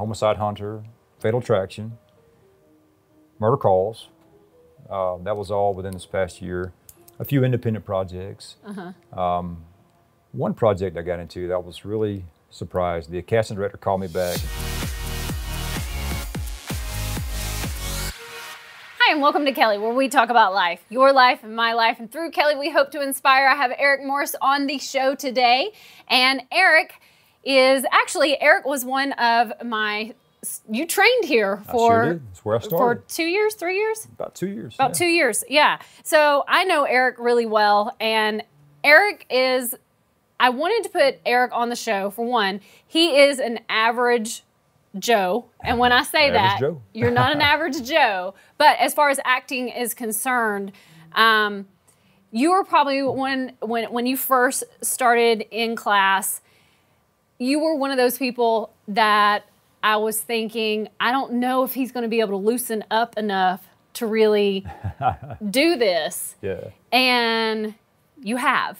Homicide Hunter, Fatal Attraction, Murder Calls. Uh, that was all within this past year. A few independent projects. Um, one project I got into that I was really surprised. The casting director called me back. Hi, and welcome to Kelly, where we talk about life, your life and my life. And through Kelly, we hope to inspire. I have Eric Morris on the show today. And Eric is actually, Eric was one of my, you trained here for, sure did. That's where I for two years, three years? About two years. About two years, yeah. So I know Eric really well, and Eric is. I wanted to put Eric on the show for one. He is an average Joe, and when I say Average that, Joe. you're not an average Joe. But as far as acting is concerned, um, you were probably one when when you first started in class. You were one of those people that I was thinking, I don't know if he's going to be able to loosen up enough to really do this. Yeah. And you have.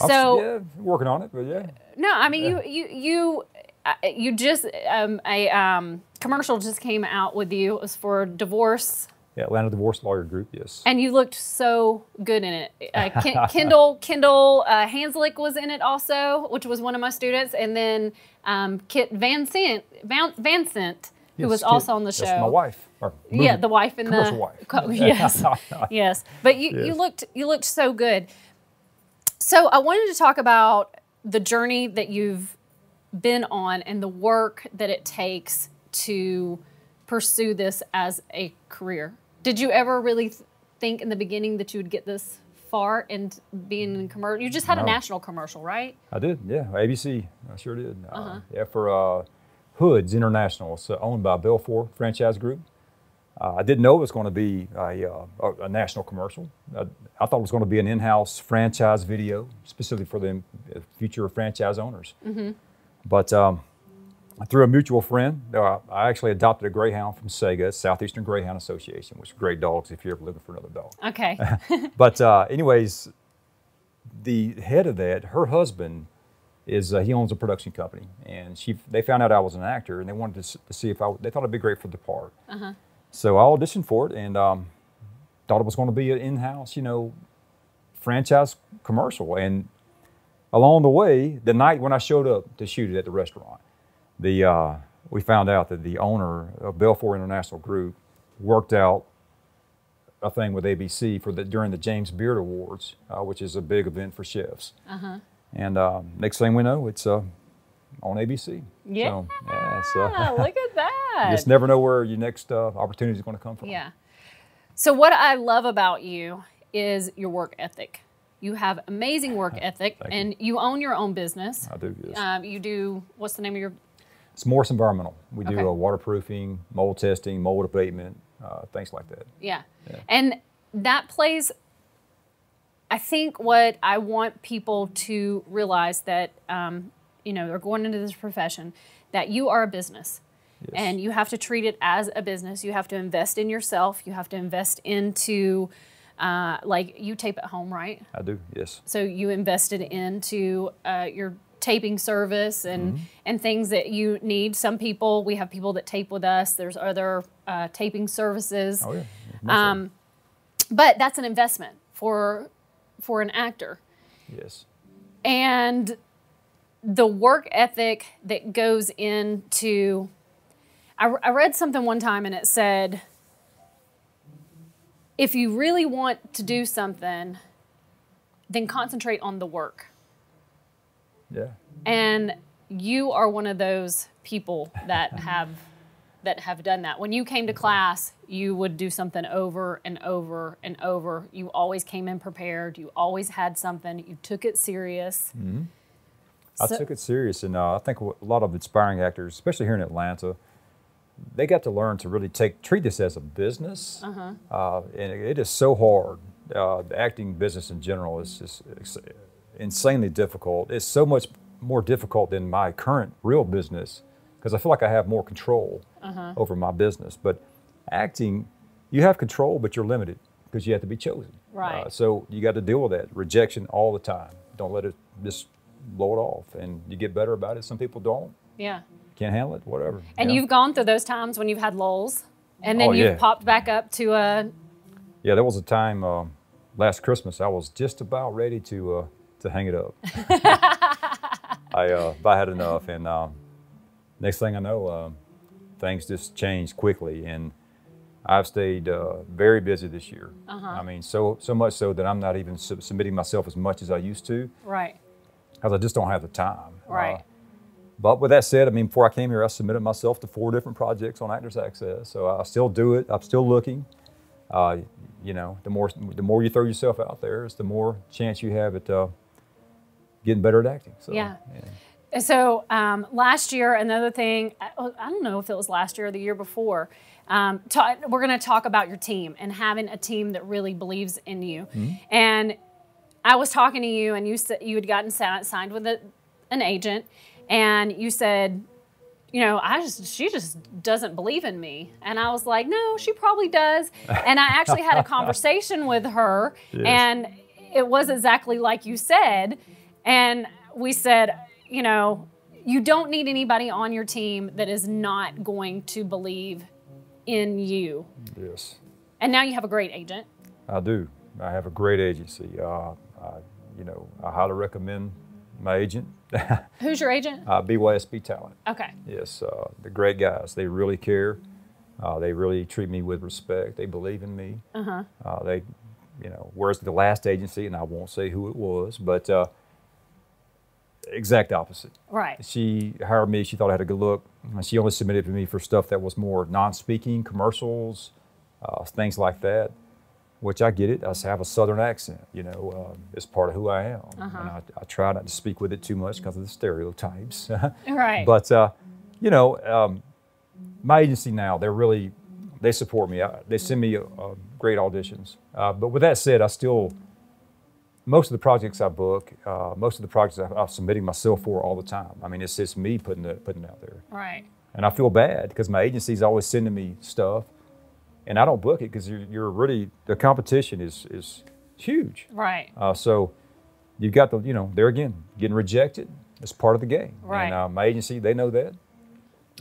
I'm So yeah, working on it, but yeah. no, I mean you you you uh, you just um, a um, commercial just came out with you. It was for divorce, Yeah, Atlanta Divorce Lawyer Group, yes. and you looked so good in it. Uh, Ken, Kendall Kendall uh, Hanslick was in it also, which was one of my students, and then um, Kit Van Sant Van who Yes, was Kit. also on the show. That's my wife. or Yeah, the wife in commercial the wife. co- yes, yes. But you, you looked you looked so good. So I wanted to talk about the journey that you've been on and the work that it takes to pursue this as a career. Did you ever really th- think in the beginning that you would get this far and being in commercial? You just had a national commercial, right? I did, yeah. ABC, I sure did. Uh-huh. Uh, yeah, for uh, Hoods International, it's uh, owned by Belfour Franchise Group. Uh, I didn't know it was going to be a, uh, a, a national commercial. I, I thought it was going to be an in-house franchise video, specifically for the uh, future franchise owners. Mm-hmm. But um, through a mutual friend, I actually adopted a greyhound from Sega, Southeastern Greyhound Association, which is great dogs if you're ever looking for another dog. Okay. But uh, anyways, the head of that, her husband, is uh, he owns a production company, and she they found out I was an actor, and they wanted to, to see if I they thought I'd be great for the part. Uh-huh. So I auditioned for it, and um, thought it was going to be an in-house, you know, franchise commercial. And along the way, the night when I showed up to shoot it at the restaurant, the uh, we found out that the owner of Belfour International Group worked out a thing with ABC for the during the James Beard Awards, uh, which is a big event for chefs. Uh-huh. And uh, next thing we know, it's uh, on ABC. Yeah. So, yeah, so Ah, look at that. you just never know where your next uh, opportunity is going to come from. Yeah. So what I love about you is your work ethic. You have amazing work ethic, Thank you. and you own your own business. I do. Yes. Um, you do what's the name of your? It's Morris Environmental. We do Okay. uh, waterproofing, mold testing, mold abatement, uh, things like that. Yeah. Yeah. And that plays. I think what I want people to realize that um, you know they're going into this profession that you are a business. Yes. And you have to treat it as a business. You have to invest in yourself. You have to invest into, uh, like you tape at home, right? I do. Yes. So you invested into uh, your taping service and and things that you need. Some people, we have people that tape with us. There's other uh, taping services, Oh yeah. Um, but that's an investment for for an actor. Yes. And the work ethic that goes into, I, I read something one time and it said, if you really want to do something, then concentrate on the work. Yeah. And you are one of those people that have that have done that. When you came to class, you would do something over and over and over. You always came in prepared. You always had something. You took it serious. I So- took it serious, and uh, I think a lot of aspiring actors, especially here in Atlanta, they got to learn to really take treat this as a business, Uh-huh. uh, and it, it is so hard. Uh, the acting business in general is just insanely difficult. It's so much more difficult than my current real business because I feel like I have more control Uh-huh. over my business. But acting, you have control, but you're limited because you have to be chosen. Right. Uh, so you got to deal with that rejection all the time. Don't let it just blow it off, and you get better about it. Some people don't. Yeah. can't handle it, whatever. And you you've gone through those times when you've had lulls, and then Oh, you've yeah. popped back up to a. Yeah, there was a time uh, last Christmas I was just about ready to uh, to hang it up. I uh, I had enough, and uh, next thing I know, uh, things just changed quickly, and I've stayed uh, very busy this year. Uh-huh. I mean, so so much so that I'm not even sub- submitting myself as much as I used to Right. because I just don't have the time. Right. Uh, but with that said, I mean, before I came here, I submitted myself to four different projects on Actors Access. So I still do it. I'm still looking. Uh, you know, the more the more you throw yourself out there, is the more chance you have at uh, getting better at acting. So, Yeah. So um, last year, another thing, I, I don't know if it was last year or the year before, um, we're going to talk about your team and having a team that really believes in you. And I was talking to you, and you said you had gotten si- signed with a, an agent, and you said, you know, I just she just doesn't believe in me, and I was like, no, she probably does. And I actually had a conversation with her, and it was exactly like you said, and we said, you know, you don't need anybody on your team that is not going to believe in you. Yes, And now you have a great agent. I do. I have a great agency. Uh, I, you know, I highly recommend my agent, uh, Who's your agent? BYSB Talent. Okay. Yes, uh, they're great guys. They really care. Uh, they really treat me with respect. They believe in me. Uh-huh. they, you know, whereas the last agency, and I won't say who it was, but uh, exact opposite. Right. She hired me. She thought I had a good look. She only submitted to me for stuff that was more non-speaking, commercials, uh, things like that. Which I get it. I have a southern accent. You know, uh, it's part of who I am, and I, I try not to speak with it too much because of the stereotypes. Right. But uh, you know, um, my agency now they're really they support me. I, they send me uh, great auditions. Uh, but with that said, I still most of the projects I book, uh, most of the projects I, I'm submitting myself for all the time. I mean, it's just me putting it putting it out there, right. and I feel bad because my agency's always sending me stuff, and I don't book it because you're, you're really the competition is is huge. Right. Uh, so you've got the, you know, there again, getting rejected is part of the game. Right. And uh, my agency, they know that.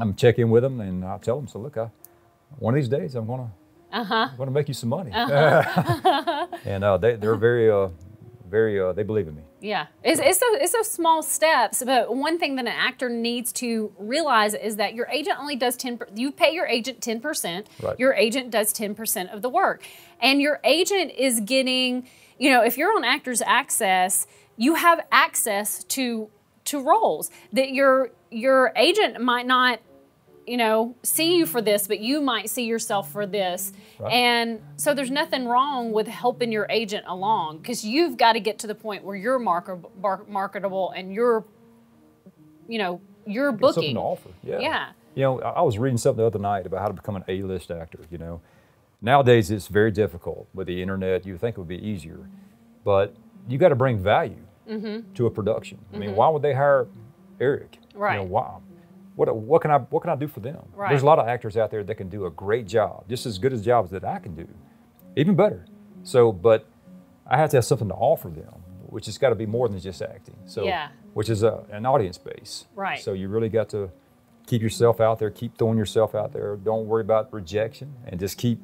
I'm check in with them and I'll tell them, so look, I, one of these days I'm gonna, Uh-huh. I'm gonna make you some money. and uh, they, they're very, uh, very, uh, they believe in me. Yeah, it's, it's, those, it's those small steps. But one thing that an actor needs to realize is that your agent only does 10, per- you pay your agent 10%, Right. your agent does 10% of the work. And your agent is getting, you know, if you're on Actors Access, you have access to to roles that your your agent might not you know, see you for this, but you might see yourself for this. Right. And so there's nothing wrong with helping your agent along because you've got to get to the point where you're marker, bar, marketable and you're, you know, you're Something booking. to offer. Yeah. Yeah. You know, I was reading something the other night about how to become an A-list actor. You know, nowadays it's very difficult with the internet. You think it would be easier, but you got to bring value mm-hmm. to a production. I mean, mm-hmm. why would they hire Eric? You know, Right. why? What, what can I what can I do for them? Right. There's a lot of actors out there that can do a great job, just as good as jobs that I can do, even better. So, but I have to have something to offer them, which has got to be more than just acting. So, Yeah. which is a, an audience base. Right. So you really got to keep yourself out there, keep throwing yourself out there. Don't worry about rejection, and just keep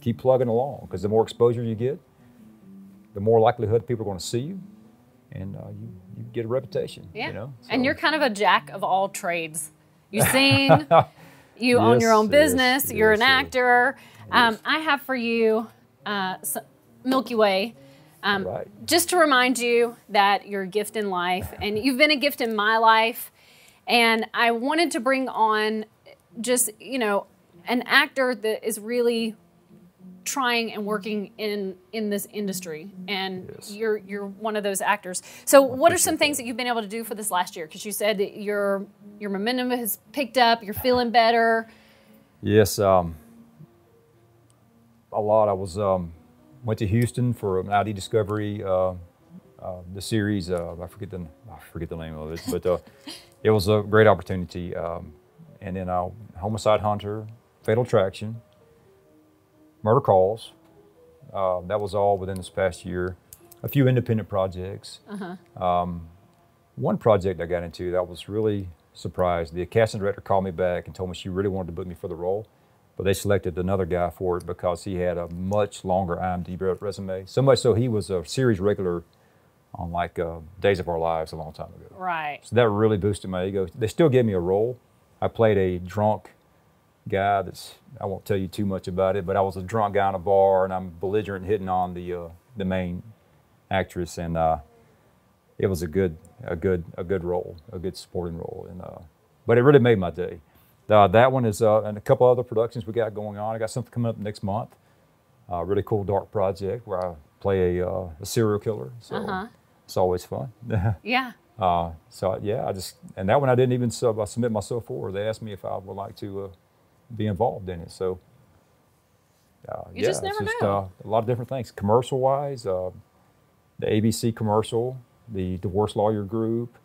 keep plugging along. Because the more exposure you get, the more likelihood people are going to see you, and uh, you you get a reputation. Yeah. You know. And you're kind of a jack of all trades. You sing, you own your Yes, own yes, business, you're an yes, yes. actor. Um, I have for you uh, Milky Way. Um, Right. Just to remind you that you're a gift in life, and you've been a gift in my life. And I wanted to bring on just, you know, an actor that is really trying and working in in this industry and Yes. you're you're one of those actors so what are some things that you've been able to do for this last year because you said that your your momentum has picked up you're feeling better Yes, um, a lot. I was um, went to Houston for an ID Discovery, uh, uh, the series. Uh, I forget the I forget the name of it, but uh, it was a great opportunity. Um, and then uh, Homicide Hunter, Fatal Attraction, Murder Calls. Uh, that was all within this past year. A few independent projects. Um, one project I got into that was really surprised. The casting director called me back and told me she really wanted to book me for the role, but they selected another guy for it because he had a much longer IMDb resume. So much so he was a series regular on like uh, Days of Our Lives a long time ago. Right. So that really boosted my ego. They still gave me a role. I played a drunk guy that's I won't tell you too much about it, but I was a drunk guy in a bar and I'm belligerent hitting on the uh, the main actress and uh, it was a good a good a good role, a good supporting role and uh, but it really made my day. Uh, that one is uh, and a couple other productions we got going on. I got something coming up next month. A really cool dark project where I play a, uh, a serial killer. So Uh-huh. it's always fun. Yeah. Uh, so yeah, I just and that one I didn't even sub, I submit myself for. They asked me if I would like to uh, be involved in it. So uh, You yeah, just never it's just know. Uh, a lot of different things. Commercial wise, uh, the ABC commercial, the Divorce Lawyer Group.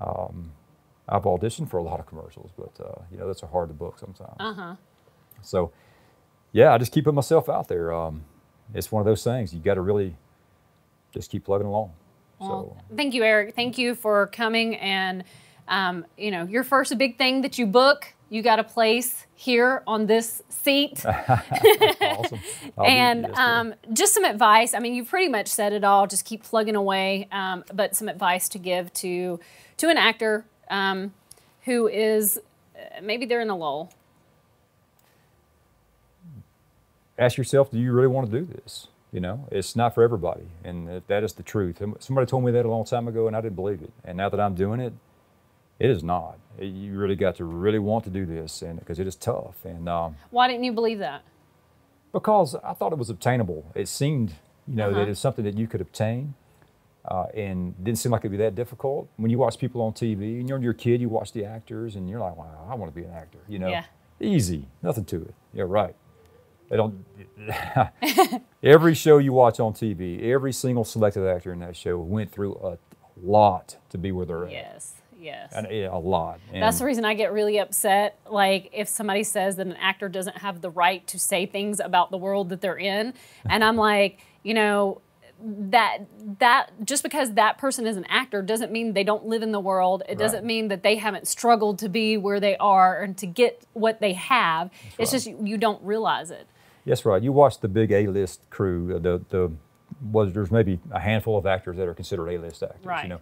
Um, I've auditioned for a lot of commercials, but uh, you know that's a hard to book sometimes. Uh huh. So yeah, I just keep putting myself out there. Um, it's one of those things you got to really just keep plugging along. Well, so thank you, Eric. Thank you for coming and um, you know your first big thing that you book. You got a place here on this seat. awesome. And um, just some advice. I mean, you've pretty much said it all. Just keep plugging away. Um, but some advice to give to to an actor um, who is uh, maybe they're in a lull. ask yourself, do you really want to do this? You know, it's not for everybody, and that- that is the truth. Somebody told me that a long time ago, and I didn't believe it. And now that I'm doing it, it is not. You really got to really want to do this, and because it is tough. And um, Why didn't you believe that? because I thought it was obtainable, it seemed, you know, Uh-huh. that it's something that you could obtain, uh, and didn't seem like it'd be that difficult. When you watch people on TV, and you're you're kid, you watch the actors, and you're like, wow, I want to be an actor. You know, Yeah. easy, nothing to it. Yeah, right. They don't. every show you watch on TV, every single selected actor in that show went through a lot to be where they're at, Yes. Yes. and yeah, a lot. And That's the reason I get really upset. Like if somebody says that an actor doesn't have the right to say things about the world that they're in, and I'm like, you know, that that just because that person is an actor doesn't mean they don't live in the world. It doesn't mean that they haven't struggled to be where they are and to get what they have. it's right. just you, you don't realize it. Yes, right. You watch the big A-list crew. The the was there's maybe a handful of actors that are considered A-list actors. Right. You know,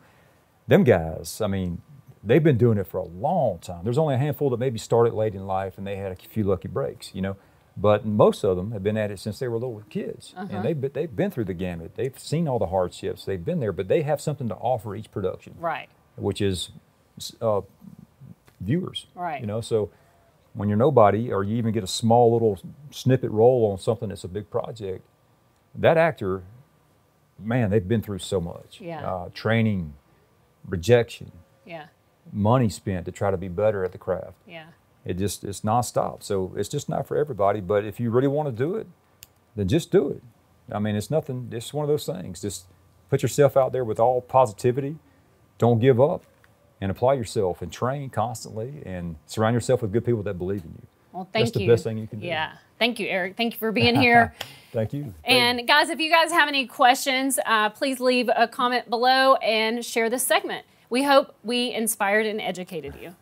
them guys. I mean, they've been doing it for a long time. There's only a handful that maybe started late in life and they had a few lucky breaks. You know, but most of them have been at it since they were little kids, Uh-huh. and they've been, they've been through the gamut. They've seen all the hardships. They've been there, but they have something to offer each production Right. which is uh, viewers. Right. You know, so when you're nobody, or you even get a small little snippet role on something that's a big project, that actor, man, they've been through so much. Yeah. Uh, training, rejection, Yeah. money spent to try to be better at the craft. Yeah. It just it's nonstop. So it's just not for everybody. But if you really want to do it, then just do it. I mean, it's nothing. It's one of those things. Just put yourself out there with all positivity. Don't give up, and apply yourself and train constantly, and surround yourself with good people that believe in you. Well, thank That's you. the best thing you can do. Yeah. Thank you, Eric. Thank you for being here. Thank you. And guys, if you guys have any questions, uh, please leave a comment below and share this segment. We hope we inspired and educated you.